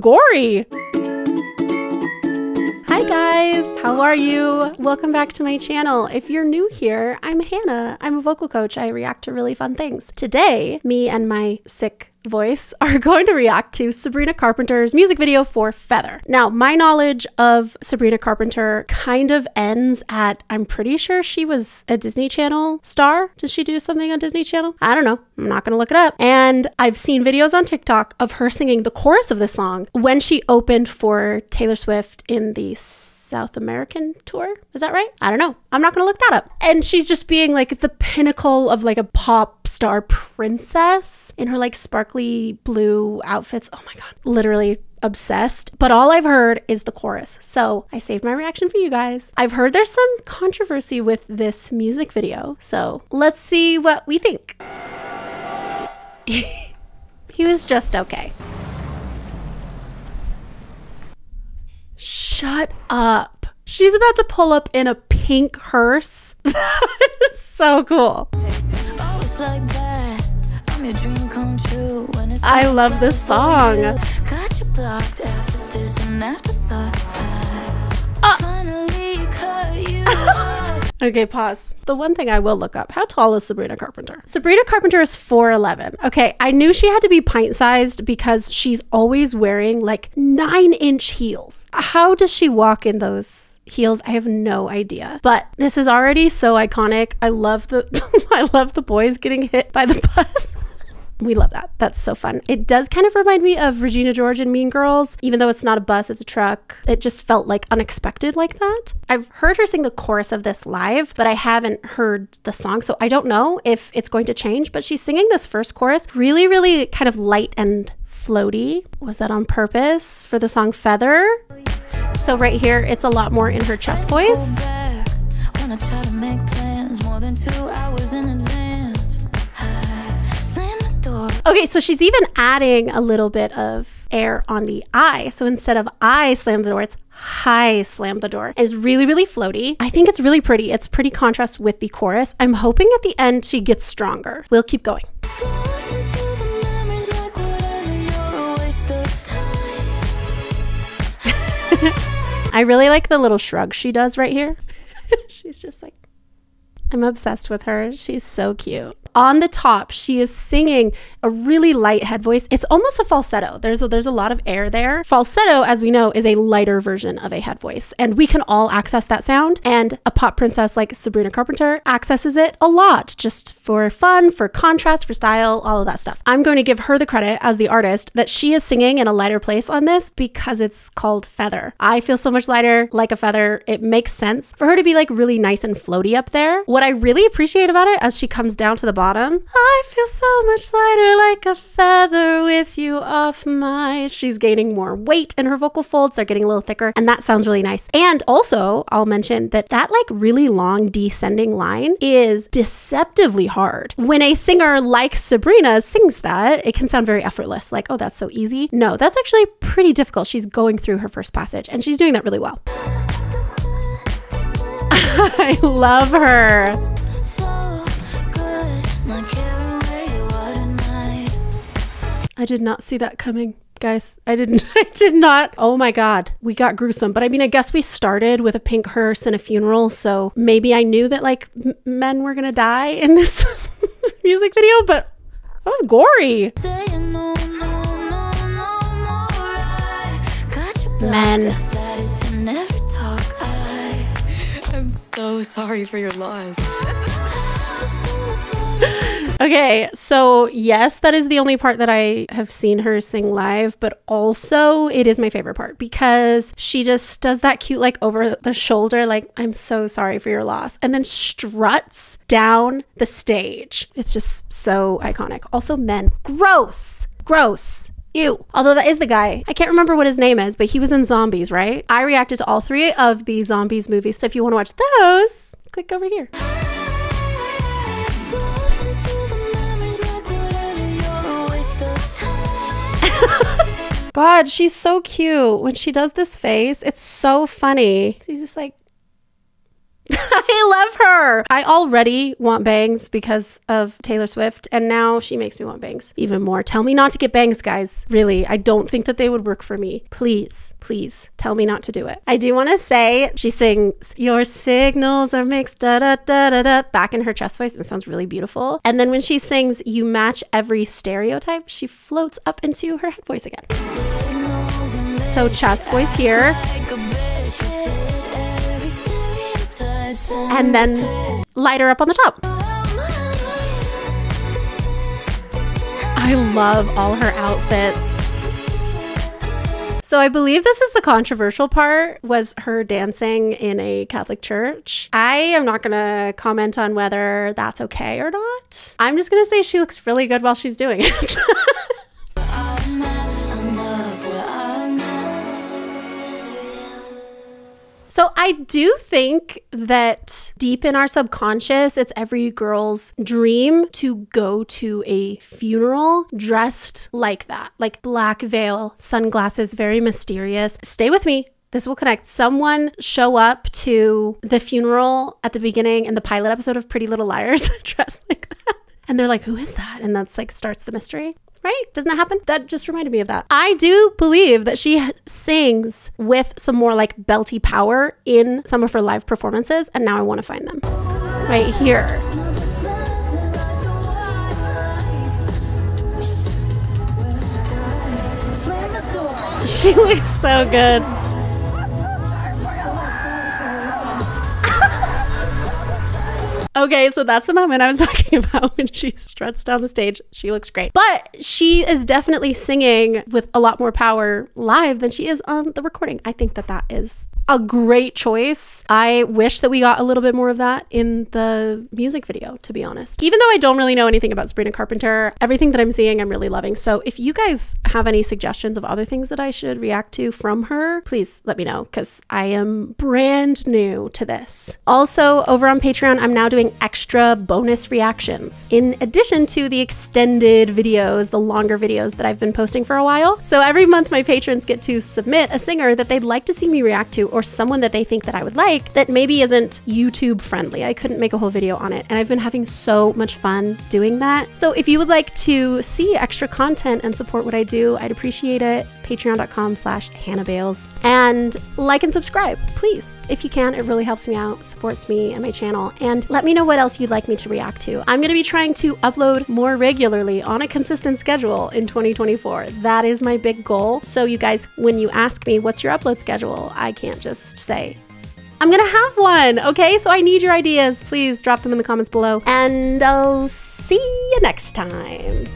gory. Hi guys, how are you? Welcome back to my channel. If you're new here, I'm Hannah. I'm a vocal coach. I react to really fun things. Today, me and my sick voice are going to react to Sabrina Carpenter's music video for Feather. Now, my knowledge of Sabrina Carpenter kind of ends at I'm pretty sure she was a Disney Channel star. Did she do something on Disney Channel? I don't know. I'm not going to look it up. And I've seen videos on TikTok of her singing the chorus of the song when she opened for Taylor Swift in the South American tour. Is that right? I don't know. I'm not going to look that up. And she's just being like the pinnacle of like a pop star princess in her like sparkly blue outfits. Oh my God. Literally obsessed, but all I've heard is the chorus. So I saved my reaction for you guys. I've heard there's some controversy with this music video. So let's see what we think. he was just okay. Shut up. She's about to pull up in a pink hearse. that is so cool. I love this song. Okay, pause. The one thing I will look up how tall is Sabrina Carpenter? Sabrina Carpenter is 4'11. Okay, I knew she had to be pint sized because she's always wearing like nine inch heels. How does she walk in those heels? I have no idea. But this is already so iconic. I love the I love the boys getting hit by the bus we love that. That's so fun. It does kind of remind me of Regina George and Mean Girls, even though it's not a bus, it's a truck. It just felt like unexpected like that. I've heard her sing the chorus of this live, but I haven't heard the song, so I don't know if it's going to change. But she's singing this first chorus really, really kind of light and floaty. Was that on purpose for the song Feather? So right here, it's a lot more in her chest voice. Okay, so she's even adding a little bit of air on the I. So instead of I slam the door, it's hi slam the door. Is really, really floaty. I think it's really pretty. It's pretty contrast with the chorus. I'm hoping at the end she gets stronger. We'll keep going. I really like the little shrug she does right here. She's just like, I'm obsessed with her. She's so cute on the top, she is singing a really light head voice. It's almost a falsetto. There's a, there's a lot of air there. Falsetto, as we know, is a lighter version of a head voice, and we can all access that sound. And a pop princess like Sabrina Carpenter accesses it a lot, just for fun, for contrast, for style, all of that stuff. I'm going to give her the credit as the artist that she is singing in a lighter place on this because it's called Feather. I feel so much lighter, like a feather. It makes sense for her to be like really nice and floaty up there. What I really appreciate about it as she comes down to the bottom. I feel so much lighter like a feather with you off my. She's gaining more weight in her vocal folds. They're getting a little thicker, and that sounds really nice. And also, I'll mention that that like really long descending line is deceptively hard. When a singer like Sabrina sings that, it can sound very effortless, like, oh, that's so easy. No, that's actually pretty difficult. She's going through her first passage, and she's doing that really well. I love her. I did not see that coming guys. I didn't, I did not. Oh my God, we got gruesome. But I mean, I guess we started with a pink hearse and a funeral. So maybe I knew that like m- men were going to die in this music video, but that was gory. Men. I'm so sorry for your loss. Okay, so yes, that is the only part that I have seen her sing live, but also it is my favorite part because she just does that cute, like over the shoulder, like, I'm so sorry for your loss, and then struts down the stage. It's just so iconic. Also, men, gross, gross. Ew. Although that is the guy. I can't remember what his name is, but he was in Zombies, right? I reacted to all three of the Zombies movies. So if you want to watch those, click over here. God, she's so cute. When she does this face, it's so funny. She's just like, I love her. I already want bangs because of Taylor Swift, and now she makes me want bangs even more. Tell me not to get bangs, guys. Really, I don't think that they would work for me. Please, please tell me not to do it. I do want to say she sings "Your signals are mixed da da da da da" back in her chest voice, and it sounds really beautiful. And then when she sings "You match every stereotype," she floats up into her head voice again. So chest voice here. And then lighter up on the top. I love all her outfits. So I believe this is the controversial part was her dancing in a Catholic church. I am not going to comment on whether that's okay or not. I'm just going to say she looks really good while she's doing it. So I do think that deep in our subconscious, it's every girl's dream to go to a funeral dressed like that, like black veil, sunglasses, very mysterious. Stay with me. This will connect. Someone show up to the funeral at the beginning in the pilot episode of Pretty Little Liars dressed like that. And they're like, who is that? And that's like starts the mystery right? Doesn't that happen? That just reminded me of that. I do believe that she sings with some more like belty power in some of her live performances, and now I want to find them right here. She looks so good. Okay, so that's the moment I was talking about when she struts down the stage. She looks great. But she is definitely singing with a lot more power live than she is on the recording. I think that that is a great choice. I wish that we got a little bit more of that in the music video, to be honest. Even though I don't really know anything about Sabrina Carpenter, everything that I'm seeing, I'm really loving. So if you guys have any suggestions of other things that I should react to from her, please let me know because I am brand new to this. Also, over on Patreon, I'm now doing extra bonus reactions in addition to the extended videos, the longer videos that I've been posting for a while. So every month, my patrons get to submit a singer that they'd like to see me react to or someone that they think that I would like that maybe isn't YouTube friendly. I couldn't make a whole video on it, and I've been having so much fun doing that. So if you would like to see extra content and support what I do, I'd appreciate it. Patreon.com slash Hannah Bayles. And like and subscribe, please. If you can, it really helps me out, supports me and my channel. And let me know what else you'd like me to react to. I'm gonna be trying to upload more regularly on a consistent schedule in 2024. That is my big goal. So you guys, when you ask me what's your upload schedule, I can't just say, I'm gonna have one, okay? So I need your ideas. Please drop them in the comments below, and I'll see you next time.